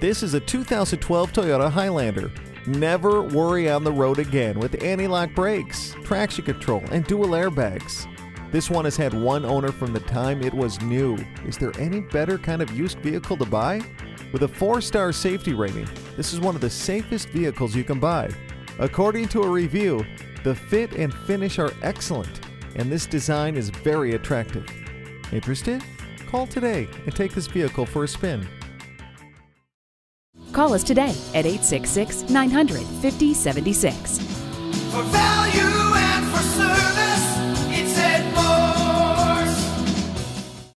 This is a 2012 Toyota Highlander. Never worry on the road again with anti-lock brakes, traction control, and dual airbags. This one has had one owner from the time it was new. Is there any better kind of used vehicle to buy? With a 4-star safety rating, this is one of the safest vehicles you can buy. According to a review, the fit and finish are excellent, and this design is very attractive. Interested? Call today and take this vehicle for a spin. Call us today at 866 900 5076. For value